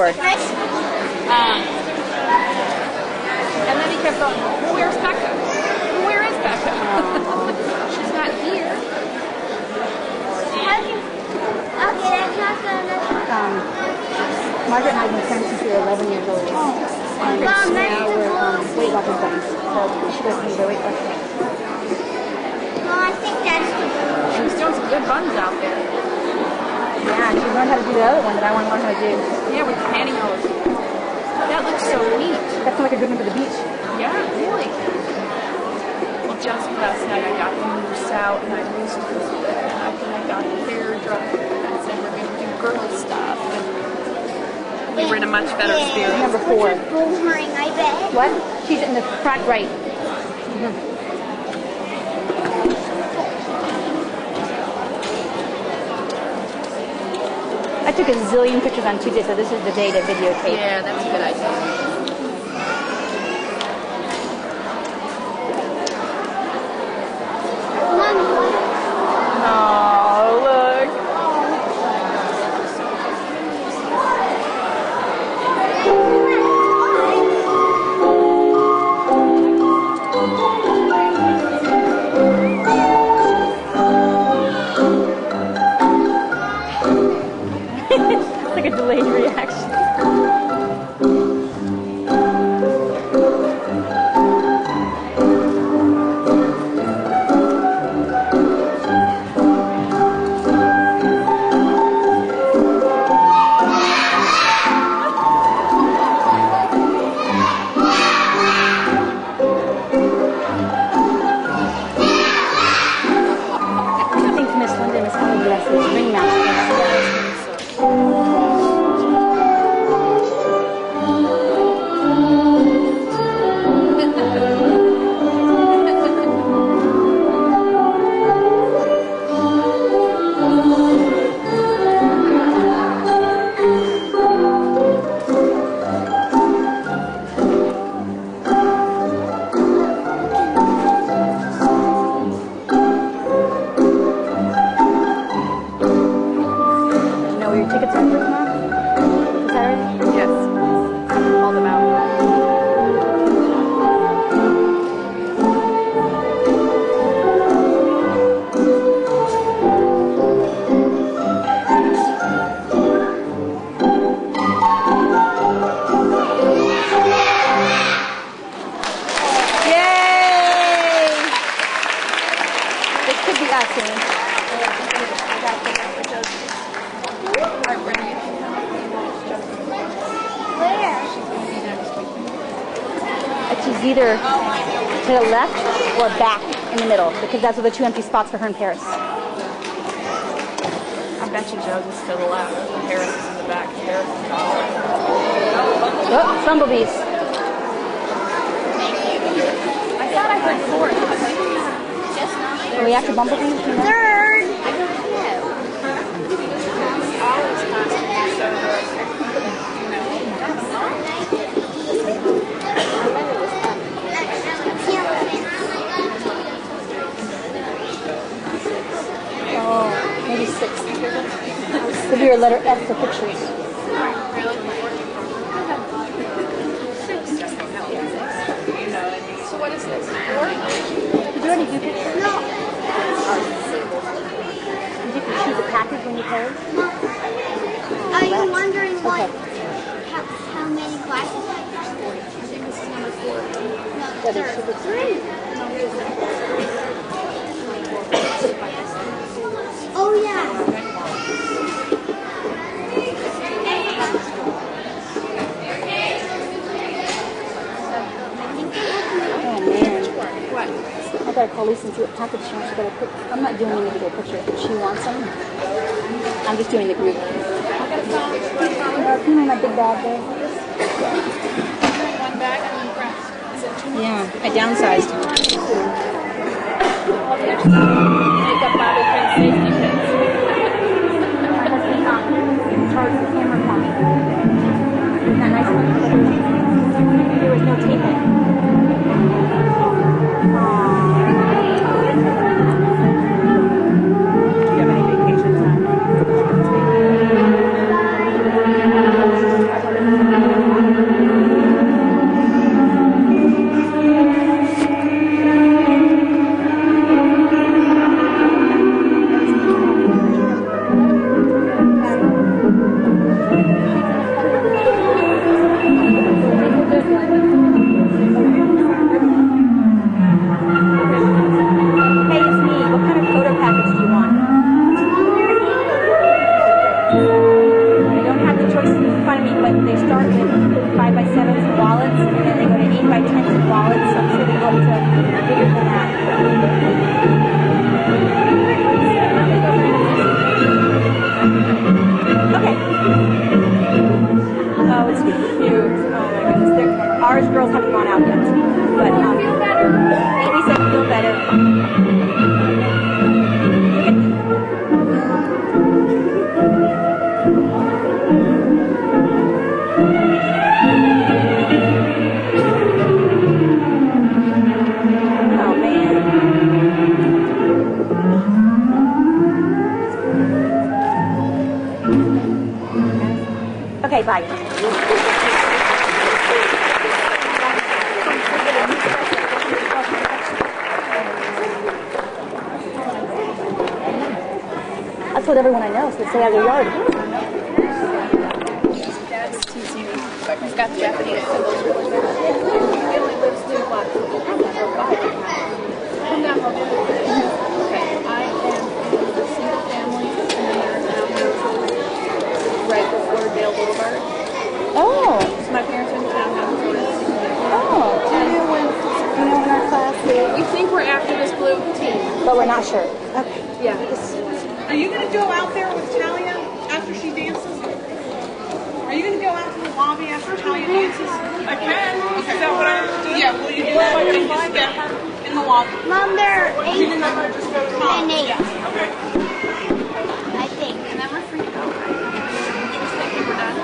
record. Um, and then he kept going, well, where's Becca? Where is Becca? She's not here. Okay, that's not gonna. Um, Margaret and I have been friends since we were 11 years old. And Mom, that's now the we're um, rules. Weight Watchers buddies. So she goes to me Weight Watchers. Well, I think that's the rule. She was doing some good buns out there. Yeah, she learned how to do the other one that I want to learn how to do. Yeah, with the pantyhose. That looks so neat. That's like a good one for the beach. Yeah, really. Well, just last night I got the mousse out and I used it and I got the hair dryer and I said we're going to do girl stuff. And we were in a much better Yeah. spirit. Number four. Boomerang, I bet. What? She's in the front right. I took a zillion pictures on Tuesday, so this is the day to videotape. Yeah, that's a good idea. 老师，你们。Middle because that's the two empty spots for her in Paris. I bet you Joe's is to the left. Harris is in the back. Harris is taller. Oh, bumblebees. I thought I heard four. Are we after bumblebees? Do you know? Third. Oh, maybe six. Give you a letter F for pictures. So what is this? Did you already do pictures? No. Did you choose a package when you paid? Are you wondering what? How, how many glasses I got? I think this is number four. No, third. three. Oh yeah. Oh man. What? I gotta call Lisa and see what package she wants. She got a I'm not doing any video picture. She wants them. I'm just doing the group. Big bag there? One bag Yeah, I downsized. Makeup print safety. Charge the camera for me. Isn't that nice? There was no tape in. Cute. Oh my goodness. They're, ours girls haven't gone out yet, but um, Feel better? Amy said feel better. Oh man. Okay, bye. What everyone I know would say out their yard. Dad's teasing he's got the Japanese and those. He only lives two blocks. Come down, I'll it. Okay, I am in a single family in right before Dale Boulevard. Oh, So my parents are in the townhouse. oh. Do you know when, you know when our class? We think we're after this blue team. But we're not sure. Okay. Yeah. Are you going to go out there with Talia after she dances? Are you going to go out to the lobby after Talia dances? I can. Is that what I understood? Yeah, will you do that? And just get her in the lobby. Mom, they're eight And then we'll just go to the and eight, Okay. I think. And then we're free to go. Just thinking we're done.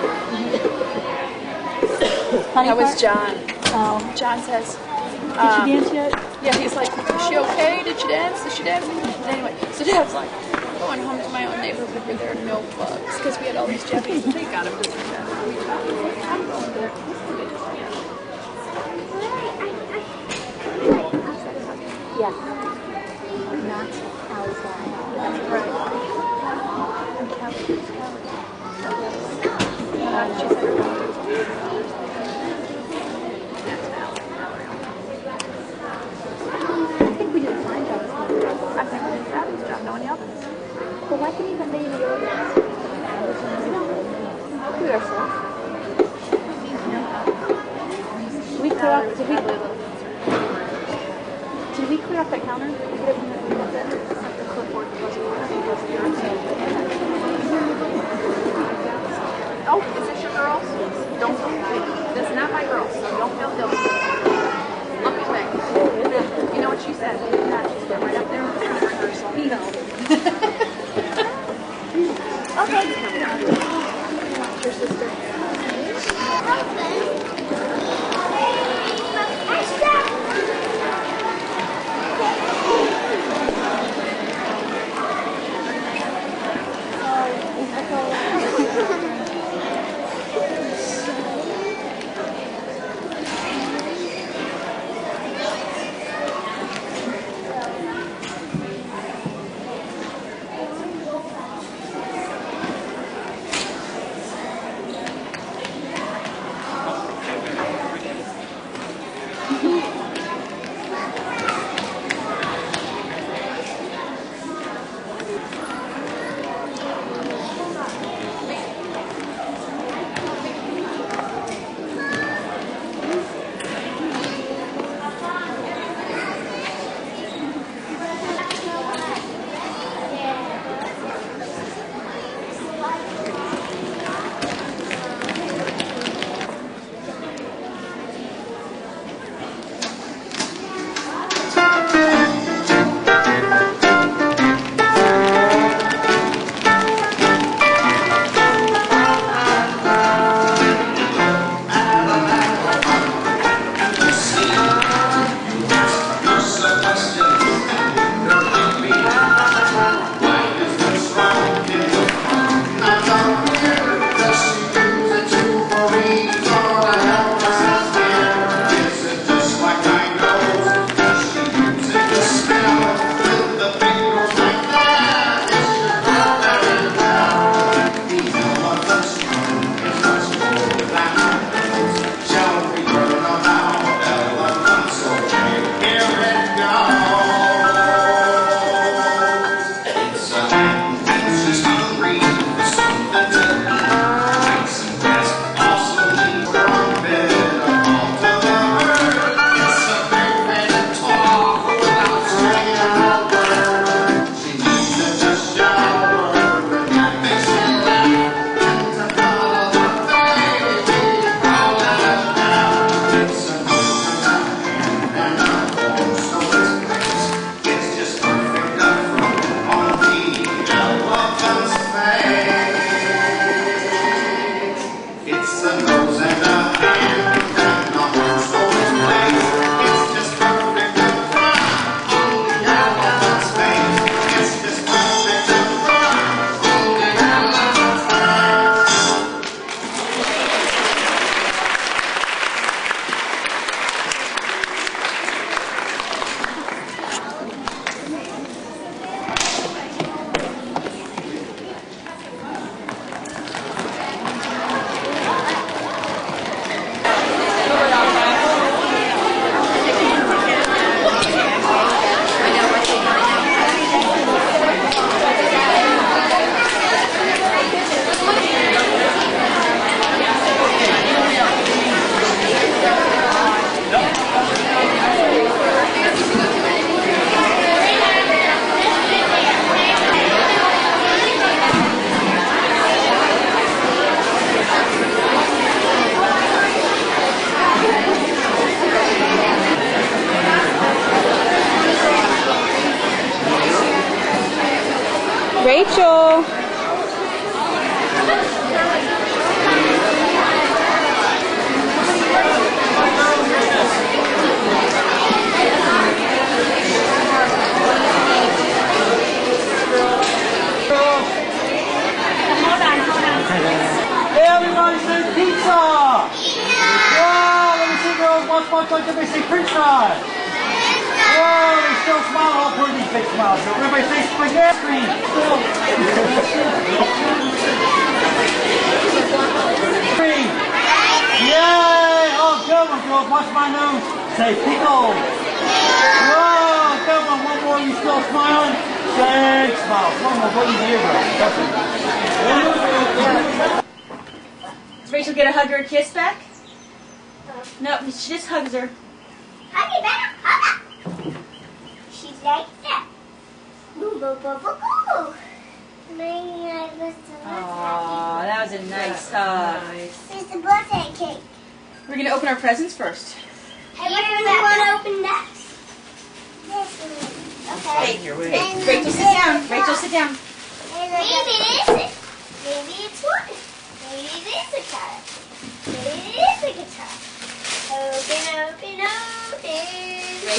That was? John. Oh. John says, Did um, she dance yet? Yeah, he's like, is she okay? Did she dance? Did she dance? Anyway, so Dad's like, going home to my own neighborhood where there are no bugs because we had all these Japanese and they got him. I'm. Yeah. Not outside. That's right.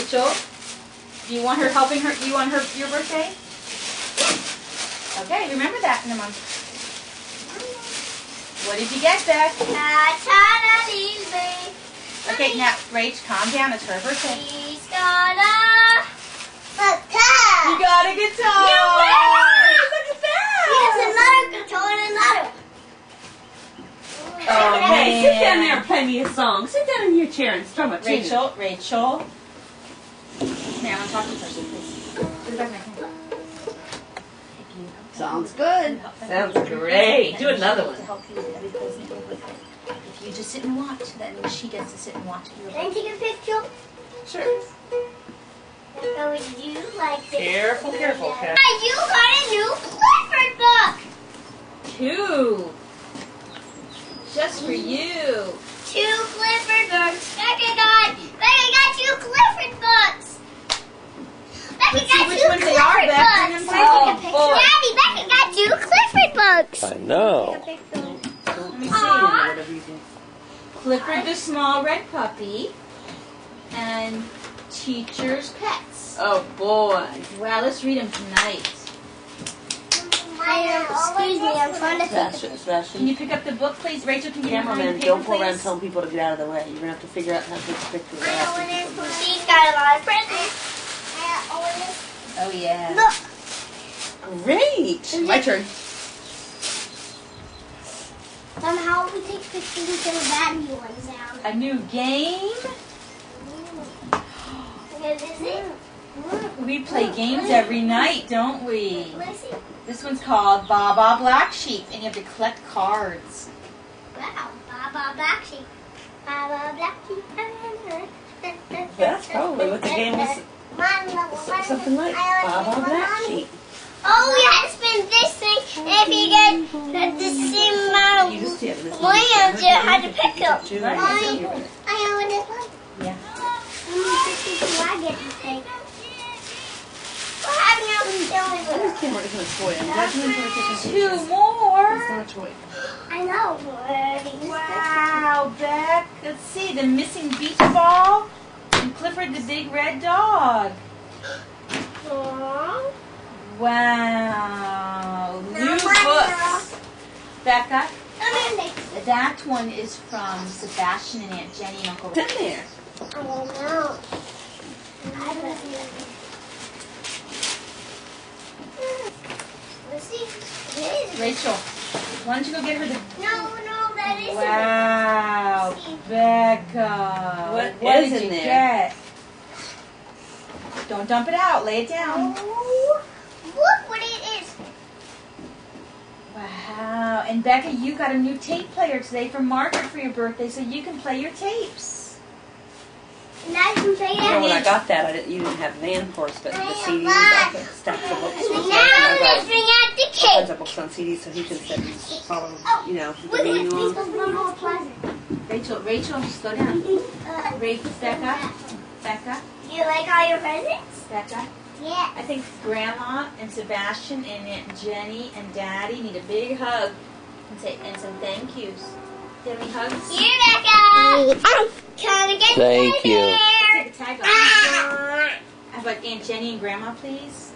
Rachel, do you want her helping her? Do you want her your birthday? Okay, remember that in a month. What did you get back? Ta-ta-da-dee-dee. Okay, now, Rach, calm down. It's her birthday. She's got a guitar. You got a guitar. You winner! Look at that. Here's another guitar and another. Oh, Hey, sit down there and play me a song. Sit down in your chair and strum a tune. Rachel, Rachel. Now I'm talking first, please. Put it back in my hand. Sounds good. Sounds great. Do another one. To help you with every present you're with her. If you just sit and watch, then she gets to sit and watch your Can I take a picture? Sure. How would you like this? Careful, careful, Kat. Hi, you got a new Clifford book. Two. Just for you. Two Clifford books. Becca got, Becca got two Clifford books. Becca Let's see got which two ones they are, Clifford Beck. Books. them to me. Oh, Daddy, Becca got two Clifford books. I know. Let me see. Aw. Clifford the Small Red Puppy and Teacher's Pets. Oh boy. Wow, let's read them tonight. Excuse me, I'm trying to think. Sebastian, Can you pick up the book, please? Rachel, can you read Cameraman, the paper, don't go around telling people to get out of the way. You're gonna have to figure out how to take a picture. I know when it's She's got a lot of presents. Oh, yeah. Look, Great. My turn. somehow we take pictures until the battery runs out. A new game. What is it? We play games every night, don't we? Let me see. This one's called Baa Baa Black Sheep, and you have to collect cards. Wow, Baa Baa Black Sheep. Baa Baa Black Sheep. That's probably what the game is. Something like Baa Baa Black Sheep. Oh, we had to spin this thing. If you get the, the same amount You of just did this. you had to pick up. Two. I, I know what this one. Yeah. How many pictures do I get to take? Well, how having out with Billy with her. Camera isn't a toy. I'm glad you enjoyed taking Two pictures. It's more. not a toy. I know. Wow, Beck. Let's see. The missing beach ball and Clifford the big red dog. different. Aw. Wow. New books. Becca, Come in, Nick. that one is from Sebastian and Aunt Jennie and Uncle It's in there. I don't know. I don't know. Let's see. It is. Rachel, why don't you go get her the. No, no, that isn't. Wow, Becca. What, What is did in you there? get? Don't dump it out. Lay it down. Oh, look what it is. Wow. And Becca, you got a new tape player today from Margaret for your birthday, so you can play your tapes. And I can play You know, when I got that, I didn't, you didn't have van for but the I have CDs, that. I could stack the books. And with now and I let's got bring out the Tons of books on CDs so he can sit and follow, you know, the Wait, wait, menu please on. go one more present. Rachel, Rachel, slow down. Uh, Rachel, Becca, Becca, do you like all your presents? Becca. Yeah. I think Grandma and Sebastian and Aunt Jennie and Daddy need a big hug and say and some thank yous. Do you have any hugs? Here, Becca. Can I get Thank you. bear? Take a tag off. Ah. How about Aunt Jennie and Grandma, please?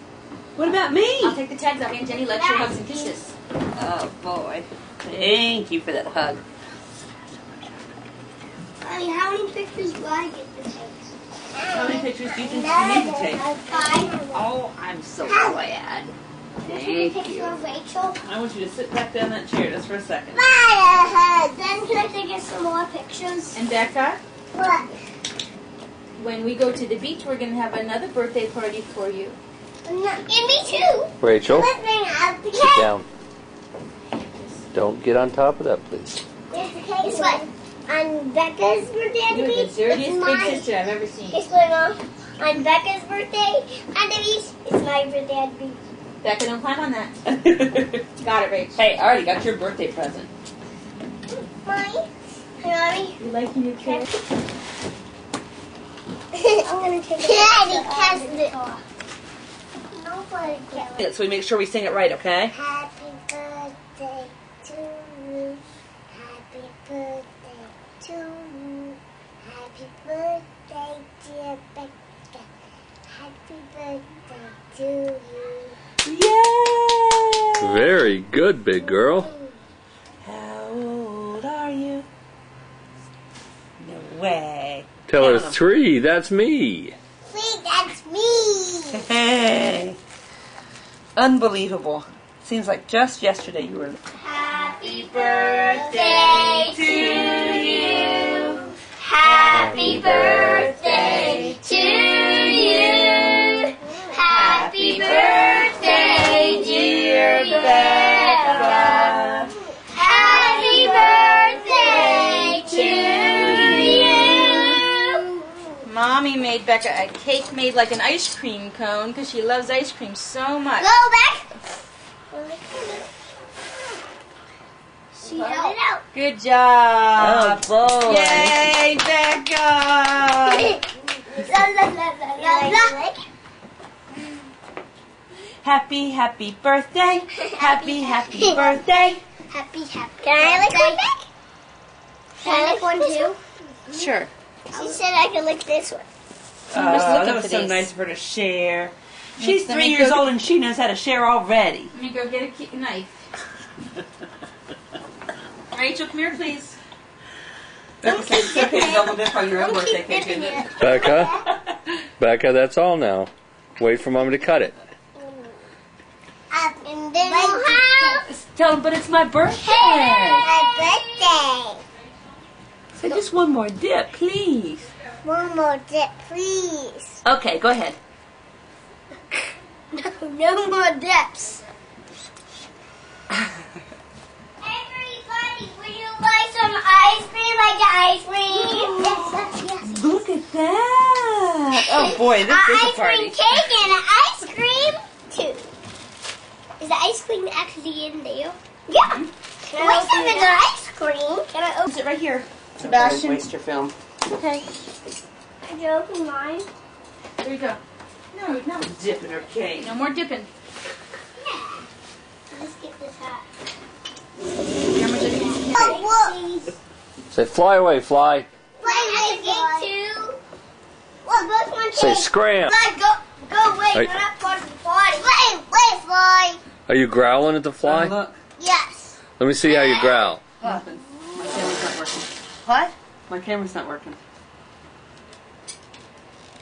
What about me? I'll take the tags off. Aunt Jennie likes your hugs and kisses. Oh, boy. Thank you for that hug. Honey, how many pictures do I get to take? How many pictures do you think you need to take? Five. Oh, I'm so glad. Take a Thank picture you. of Rachel. I want you to sit back down that chair just for a second. Bye. Then can I take some more pictures? And Becca, What? when we go to the beach, we're gonna have another birthday party for you. And me too. Rachel, Let's out the sit down. Don't get on top of that, please. There's the cake. Guess what? On Becca's birthday at the You're the beach, dirtiest it's big mine. sister I've ever seen. Guess what, Mom? On Becca's birthday at the beach, it's my birthday at the beach. Becca, don't climb on that. Got it, Rach. Hey, I already got your birthday present. Mommy? Mommy? You like your new cake? I'm gonna take it. Daddy cast it off. Nobody. Yeah, So we make sure we sing it right, okay? Happy birthday to you. Happy birthday to you. Happy birthday, dear Becca. Happy birthday to you. Yay! Very good, big girl. How old are you? No way. Tell her three. That's me. Three, that's me. Hey. Unbelievable. Seems like just yesterday you were. Happy birthday to you. Happy birthday to you. Happy birthday, Mommy made Becca a cake made like an ice cream cone because she loves ice cream so much. Go back. She held it out. Good job. Oh, boy. Yay, Becca! La la la la la la. Happy, happy birthday. Happy, happy birthday. Happy, happy. Can I lick one back? Can I lick one too? Sure. She said I could lick this one. Oh, Let's that was so these. nice of her to share. She's three years old and she knows how to share already. Let me go get a knife. Rachel, come here, please. Becca okay to double dip on your own birthday cake, isn't it? Becca, Becca, that's all now. Wait for mommy to cut it. And then we'll have Tell them, but it's my birthday. my birthday. Say just one more dip, please. One more dip, please. Okay, go ahead. No, no more dips. Everybody, would you like some ice cream? Like the ice cream? Yes, yes, yes. Look at that. Oh boy, this An is a ice cream cake and an ice cream too. Is the ice cream actually in there? Yeah. Can I open the ice cream? Can I open Sit right here. Don't Sebastian. waste your film. Okay. Can you open mine? There you go. No, no dipping her cake. No more dipping. Yeah. Let's get this hat. Grandma just needs to Oh, whoa. Say fly away, fly. Play with it too. Well, both Say scram. Fly, go, go away. Hey. We're not part of the fly. Wait, wait, fly. Are you growling at the fly? look. Yes. Let me see how you growl. What happened? My camera's not working. What? My camera's not working.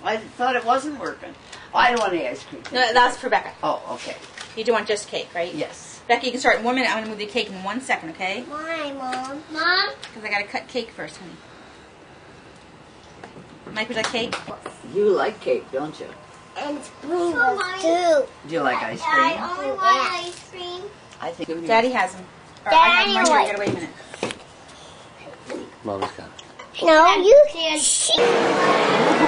I thought it wasn't working. Oh, I don't want any ice cream. No, that's for Becca. Oh, okay. You do want just cake, right? Yes. Becky, you can start in one minute. I'm gonna move the cake in one second, okay? Why, Mom? Mom? Because I gotta cut cake first, honey. Mike, would you like cake? You like cake, don't you? And blue too. Do you like ice I cream? only want ice cream. I think. Daddy has them. Or I have Daddy them right here. You gotta wait a minute. Mommy's got it. No, you can't.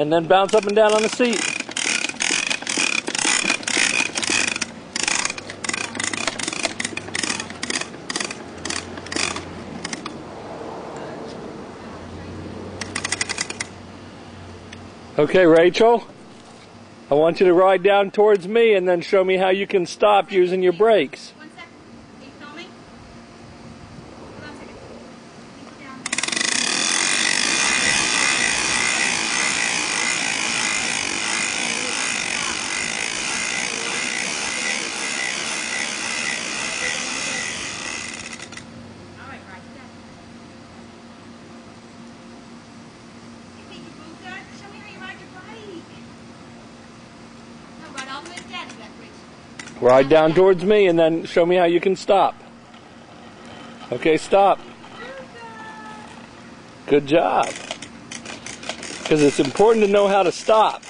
and then bounce up and down on the seat. Okay, Rachel. I want you to ride down towards me and then show me how you can stop using your brakes. One second. Are you filming? Hold on a second. Keep it down. All right, right down. You think you moved that? Show me how you ride your bike. No, ride all the way to Daddy back, Rachel. Ride down towards me and then show me how you can stop. Okay, stop. Good job. Because it's important to know how to stop.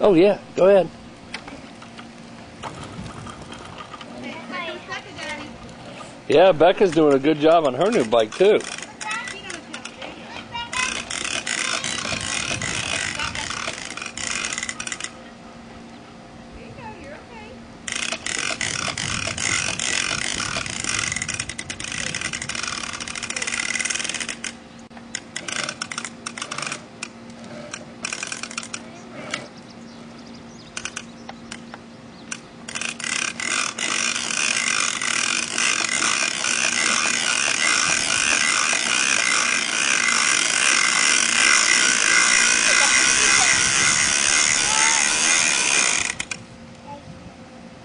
Oh, yeah, go ahead. Yeah, Becca's doing a good job on her new bike, too. Feet on the pedal. There you go. There you go. You're okay.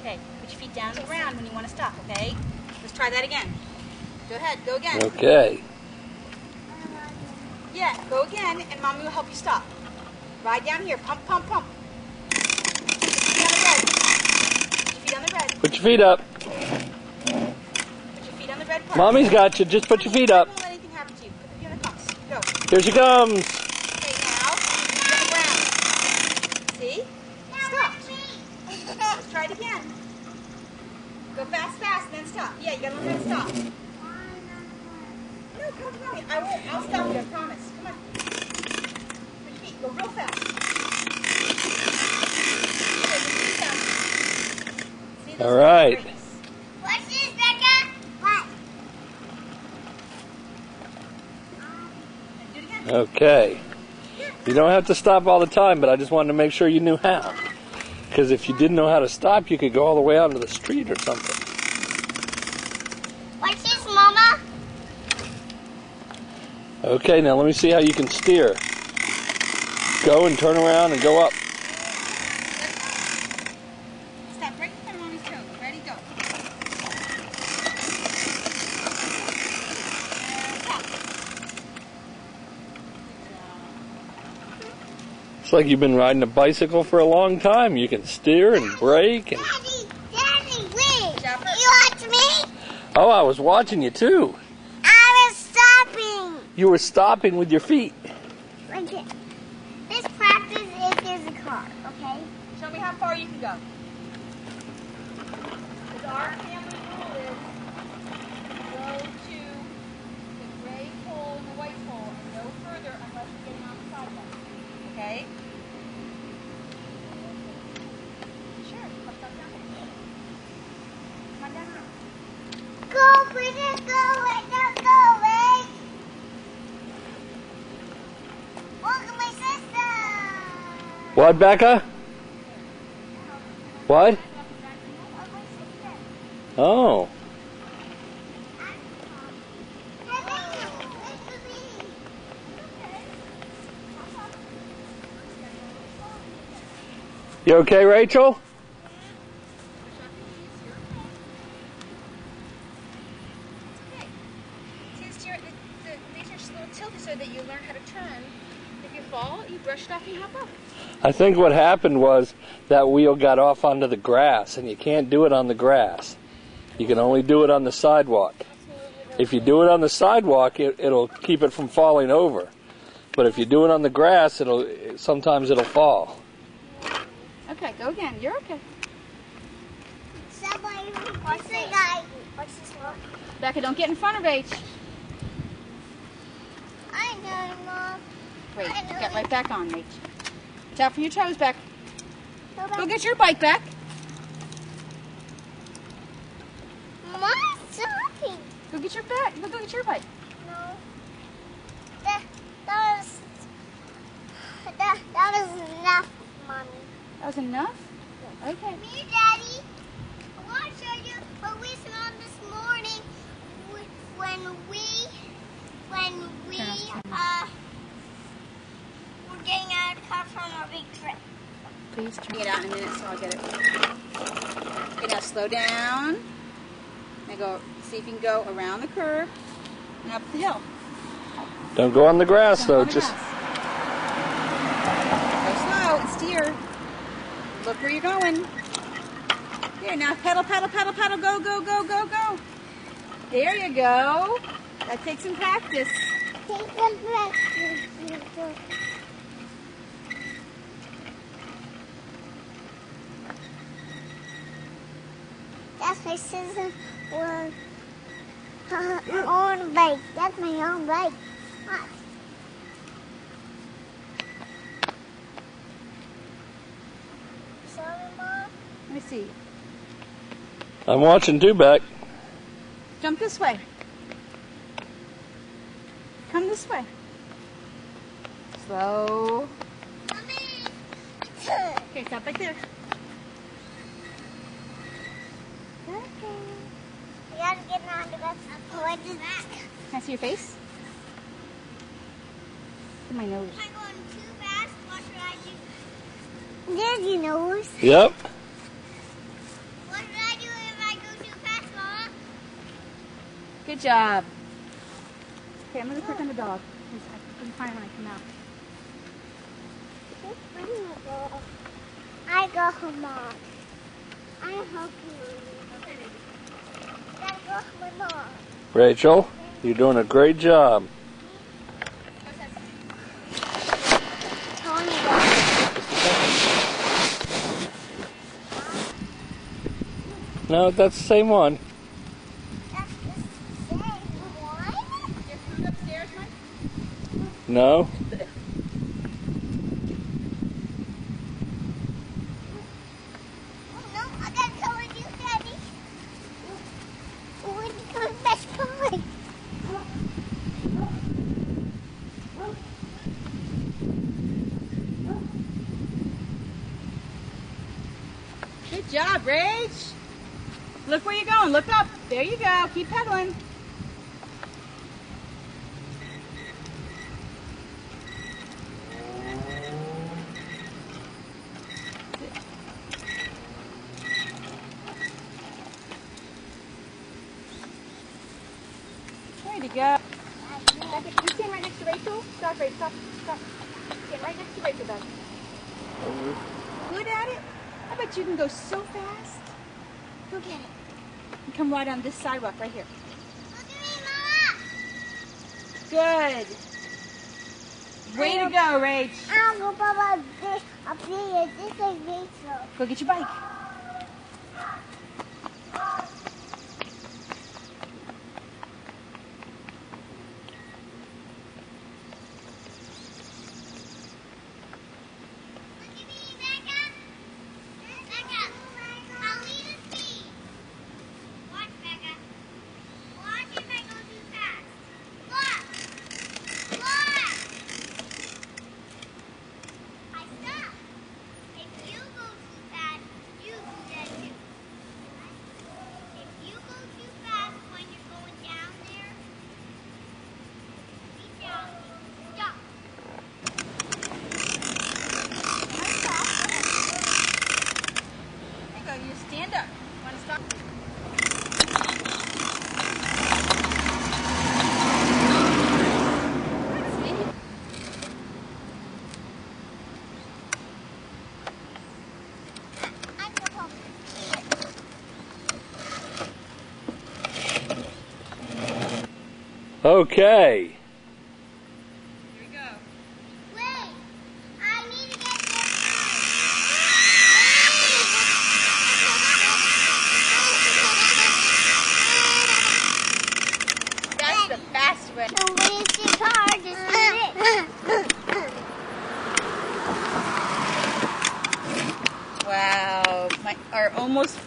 Okay, put your feet down on the ground when you want to stop, okay? Let's try that again. Go ahead, go again. Okay. Yeah, go again, and mommy will help you stop. Ride down here, pump, pump, pump. Put your feet on the red. Put your feet on the red. Put your feet up. Put your feet on the red part. Mommy's got you. Just put your feet up. Don't let anything happen to you. The feet on the pumps. Go. Here she comes. Okay, now, feet on the ground. See? Stop. Let's try it again. Go fast, fast, and then stop. Yeah, you gotta learn how to stop. No, come to mommy. I will, I'll stop you, I promise. Come on. Put your feet. Go real fast. Okay, put your feet down. See, this All is right. great. What's this, Becca? What? Do it again. Okay. You don't have to stop all the time, but I just wanted to make sure you knew how. Because if you didn't know how to stop, you could go all the way out into the street or something. What's this, Mama? Okay, now let me see how you can steer. Go and turn around and go up. Stop right in front of mommy's toe. Ready, go. And stop. It's like you've been riding a bicycle for a long time. You can steer and brake and Daddy, Daddy, wait. Stop. You watch me? Oh, I was watching you too. I was stopping. You were stopping with your feet. Okay. This practice if there's a car, okay? Show me how far you can go. Because our family rule is go to the gray pole and the white pole and no further unless you're getting on the sidewalk. Okay? Sure. Come on down here. Come on down here. Go, Bridget, go, wait, no, go, wait. Look at my sister. What, Becca? What? Oh. You okay, Rachel? See, the, steer, the, the, these are just a little tilted so that you learn how to turn. If you fall, you brush it off and you hop off. I think what happened was that wheel got off onto the grass, and you can't do it on the grass. You can only do it on the sidewalk. If you do it on the sidewalk, it, it'll keep it from falling over. But if you do it on the grass, it'll sometimes it'll fall. Okay, go again. You're okay. Somebody, what's the guy? What's this one? Becca, don't get in front of H. I know, Mom. Wait, I know get right back on, H. Out for your toes, back. Go Go get your bike back. Mom's talking. Go get your back. Go, go get your bike. No. That, that was, that, that was enough, Mommy. That was enough? Okay. Me, Daddy. I want to show you what we saw this morning wh- when we, when we, uh, were getting out of the car from our big trip. Please turn it out in a minute so I'll get it. Okay, now slow down. Now go, see if you can go around the curve and up the hill. Don't go on the grass Don't though. go Just grass. Go slow and steer. Look where you're going. Here, now pedal, pedal, pedal, pedal, go, go, go, go, go. There you go. That takes some practice. Take them back. That's my sister one. Uh, own bike. That's my own bike. Watch. Sorry, Mom. Let me see. I'm watching too back. Jump this way. Come this way. Slow. Okay, stop right there. Okay. We gotta get on the bus. What is that? Can I see your face? Look my nose. Am I going too fast? What should I do? There's your nose. Yep. What should I do if I go too fast, Mama? Good job. Okay, I'm gonna click on the dog. I can find when I come out. I go home, Mom. I hope you. I gotta go home, Mom. Rachel, you're doing a great job. No, that's the same one. That's the same one? Your upstairs, Mike? No. Oh, no, I gotta tell you, Daddy. When you go to Best Buy. Good job, Rach. Look where you're going. Look up. There you go. Keep pedaling. Way to go. Becca, can you stand right next to Rachel? Stop, Rachel. Stop. Stop. Stand right next to Rachel, Becca. Good at it? I bet you can go so fast. Go get it. And come right on this sidewalk right here. Look at me, Mama. Good. Way to go, Rach. I'll go Papa this up here. This is Rachel. Go get your bike. Look at me, Becca. Becca, I'll lead us be. Watch, Becca. Watch if I go too fast. Look. Look. I stop. If you go too fast, you do that too. If you go too fast when you're going down there, be down. Stop. There you go. You stand up. Want to stop? See? I go home. Okay. Here we go. Wait, I need to get this. almost.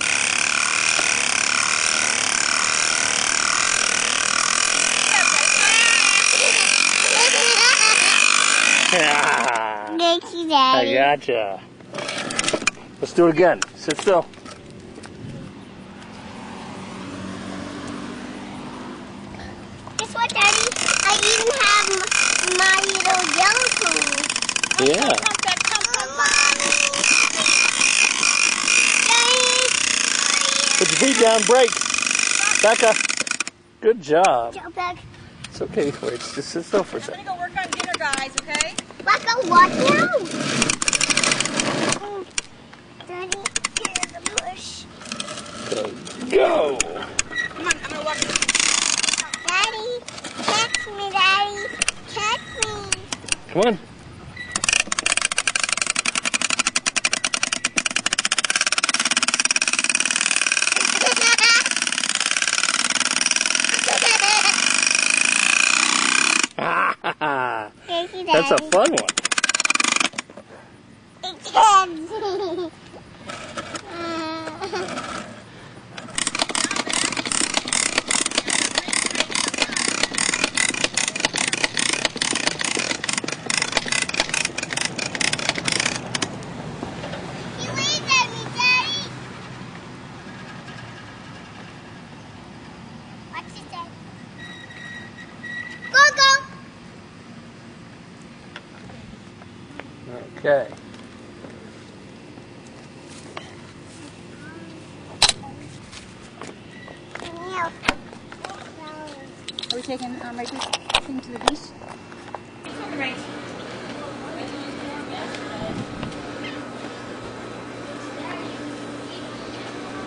Yeah. Thank you, I Daddy. gotcha. Let's do it again. Sit still. Guess what, Daddy? I even have m- my little yellow food. Yeah. Mommy. Put your feet down. Break. Becca. Good job. It's okay. Wait, just sit still for a I'm second. gonna go work on dinner, guys. Okay? Back up, what now? Oh, Daddy, get in the bush. Okay. Go. Come on, I'm gonna walk. Daddy, catch me, Daddy. Catch me. Come on. Thank you, Daddy. That's a fun one. Daddy. You waved at me, Daddy. Watch it, Daddy. Go, go. Okay. Meow. Are we taking um, Rachel's thing to the beach?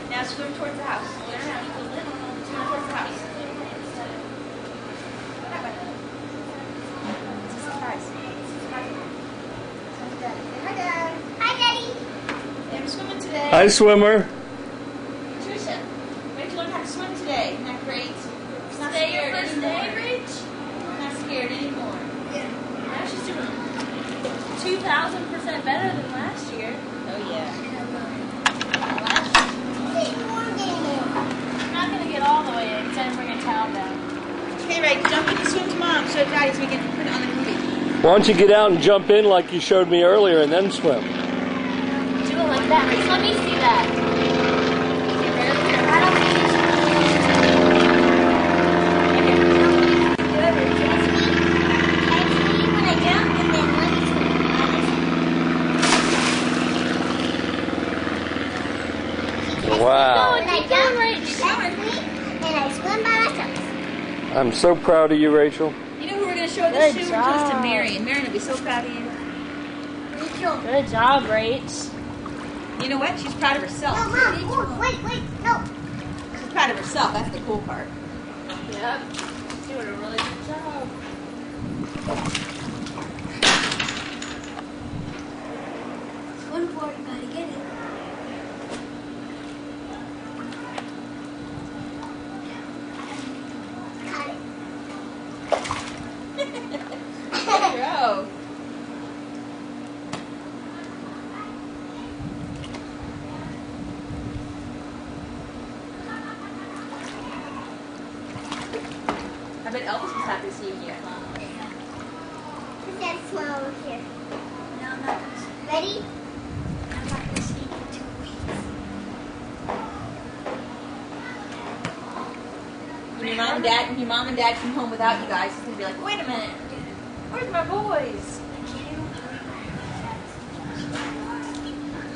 Now swim towards the house. Swim towards the house. It's a surprise. Hi, Dad. Hi, Daddy. I'm swimming today. Hi, swimmer. Trisha, Rachel learned how to swim today. Isn't that great? She's not scared anymore. Rach? Not scared anymore. Yeah. Now she's doing 2,000% better than last year. Oh, yeah. Last year. I'm not going to get all the way in because I didn't bring a towel down. Okay, Ray, jump in and swim to mom. Show Daddy so we can put it on the movie. Why don't you get out and jump in like you showed me earlier and then swim? Do it like that. Let me see that. Wow. And I jump, that's me, and I swim by myself. I'm so proud of you, Rachel. You know who we're going to show this to? We're going to show this to Mary. And Mary will be so proud of you. Good job, Rach. You know what? She's proud of herself. No, Mom, oh, wait, wait, no. She's proud of herself. That's the cool part. Yep. Doing a really good job. One more, you gotta get it. Got it. Go. I bet Elvis was happy to see you here. Put that smile over here. No, I'm not gonna sleep. Ready? I'm not gonna sleep for two weeks. When your mom and dad, when your mom and dad come home without you guys, it's gonna be like, wait a minute, where's my boys?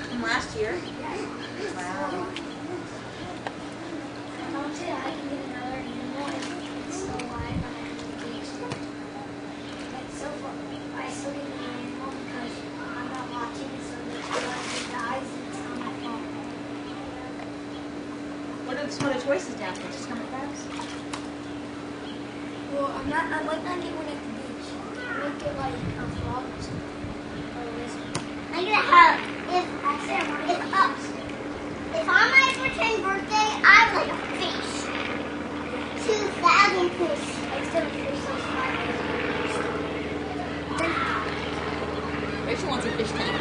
From last year. Wow. Mom said I can get another animal and it's so wide when I'm on the beach. It's so fun. I still get an animal because I'm not watching so the it dies and it's on my phone. What are some other choices down there? Just coming fast. Well, I'm not. I might not get one at the beach. I might get like a frog or something. Or a lizard. I get a hug. If if up. If on my pretend birthday, I would like a fish. Two thousand fish. I used to have a fish so small. Rachel wants a fish tank.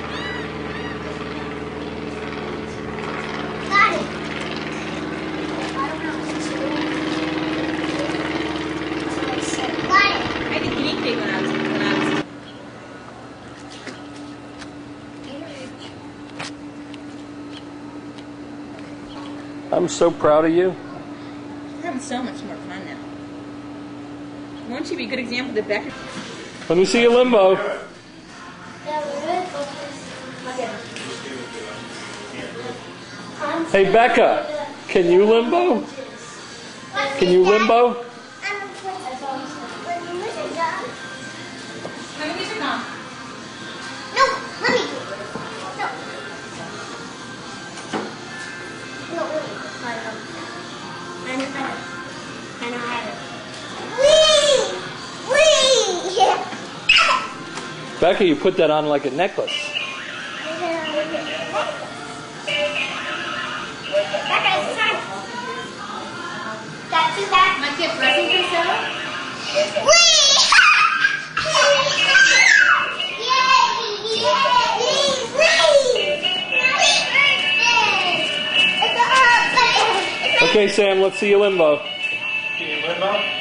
God, I'm so proud of you. We're having so much more fun now. Won't you be a good example to Becca? Let me see your limbo. Hey Becca, can you limbo? Can you limbo? Becca, you put that on like a necklace. Becca, it's time. Got two back. My kid pressing herself? Wee! Yay! Yay! Wee! Okay, Sam, let's see your limbo. Count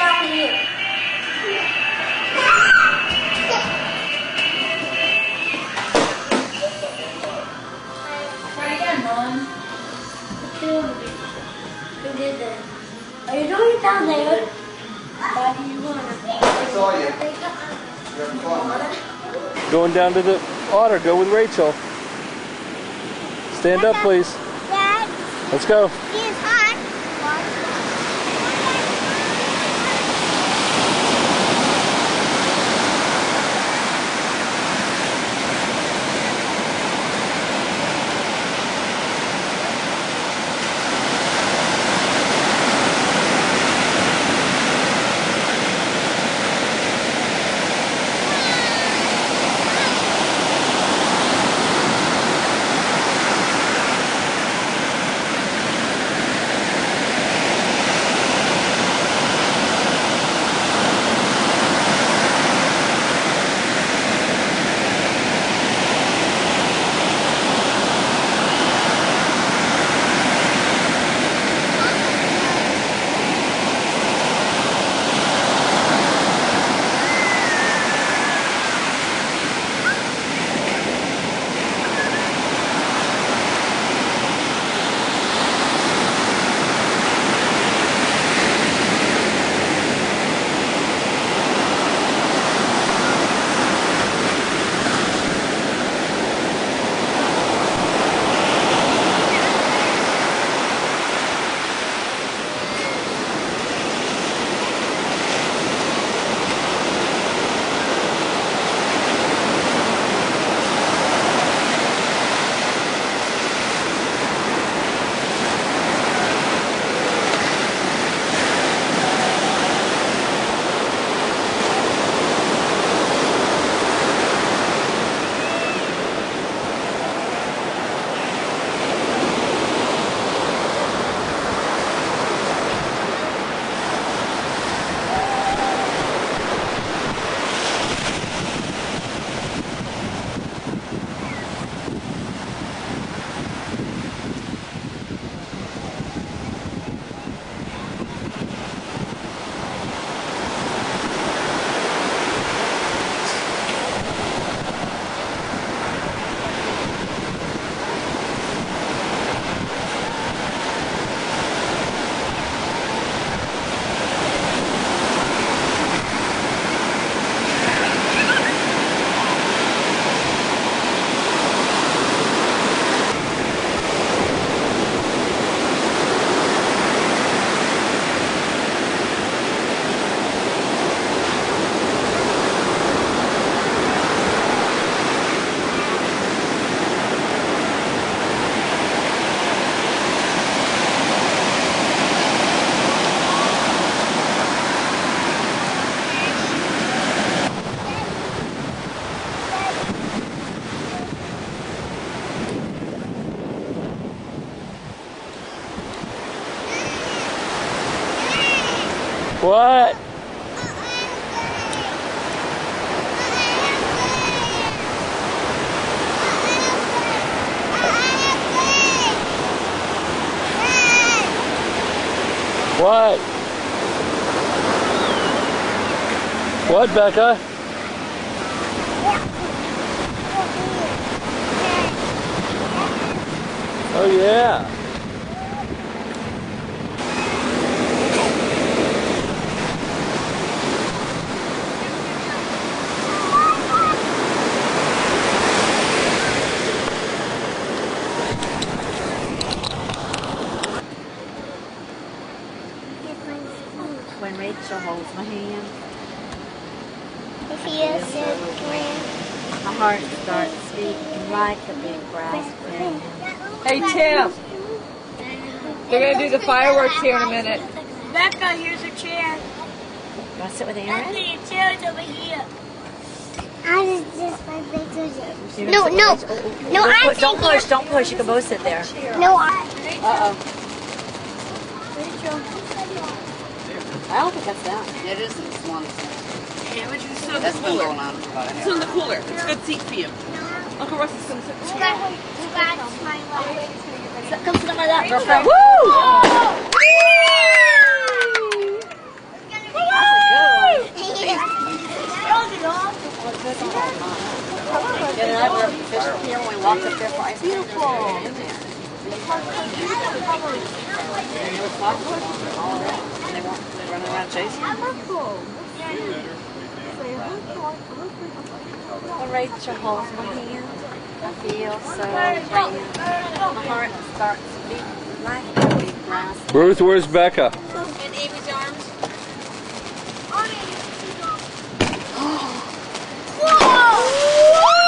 Down here? Try again, Mom. Who did that? Are you doing it down there? Why you wanna? I saw you. You're. Going down to the otter. Go with Rachel. Stand up, please. Let's go. What, Becca? Oh yeah. When Rachel holds my hand, If he is so clean. my heart starts beating like a big brass band. Hey Tim, they're gonna do the fireworks here in a minute. Becca, here's a chair. You want to sit with Aaron? your chair is over here. I was just my big You're No, no. sit with Rachel? No, don't, I'm don't thinking- push, don't push. You can both sit there. No, I. Uh oh. I don't think that's that. It isn't. It's one. That's been going on for about an It's in the cooler. It's good seat for you. Uncle Russ is going to sit the my leg. Come sit on my lap, girlfriend. Woo! The other night we were fishing here when we walked up there for ice cream. Beautiful. And. And they running around chasing. Alright, to hold my hand. I feel so. My heart starts beating like a big grass. Ruth, where's Becca? In Amy's arms. Oh. Whoa!